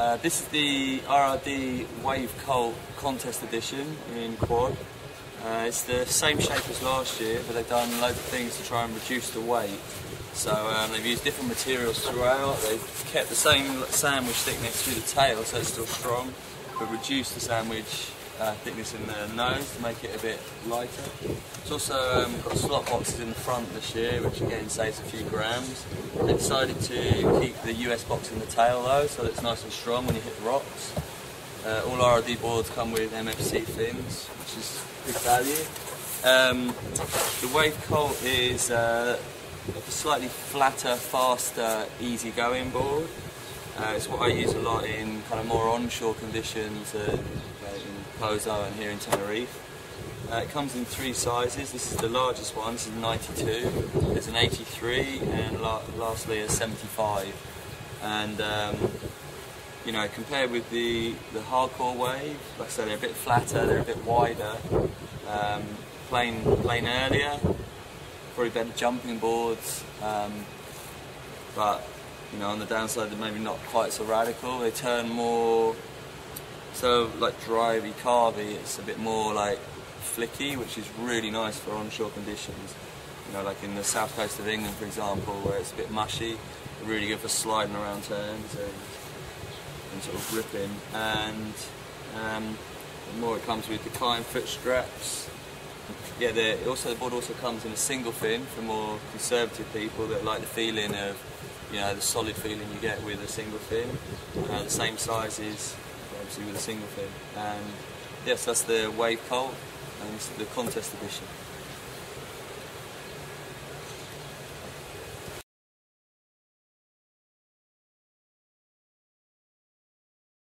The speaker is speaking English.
Uh, this is the RRD Wave Cult Contest Edition in quad. Uh, it's the same shape as last year, but they've done loads of things to try and reduce the weight. So um, they've used different materials throughout. They've kept the same sandwich thickness through the tail, so it's still strong, but reduced the sandwich uh, thickness in the nose to make it a bit lighter. It's also um, got slot boxes in the front this year, which again saves a few grams. They decided to keep the US box in the tail though, so it's nice and strong when you hit rocks. Uh, all RRD boards come with MFC fins, which is good value. Um, the Wave Cult is uh, a slightly flatter, faster, easy-going board. Uh, it's what I use a lot in kind of more onshore conditions, uh, in Pozo and here in Tenerife. Uh, it comes in three sizes. This is the largest one. This is 92. There's an 83, and la lastly a 75. And um, you know, compared with the the hardcore wave, like I said, they're a bit flatter. They're a bit wider. Um, playing earlier, probably better jumping boards. Um, but you know, on the downside, they're maybe not quite so radical. They turn more so like drivey, carvy. It's a bit more like flicky, which is really nice for onshore conditions. You know, like in the south coast of England, for example, where it's a bit mushy, really good for sliding around turns and, and sort of gripping. And um, the more it comes with the climb foot straps. Yeah, the, also the board also comes in a single fin for more conservative people that like the feeling of, you know, the solid feeling you get with a single fin. Uh, the same sizes, obviously with a single fin. And yes, that's the Wave Cult and the contest edition.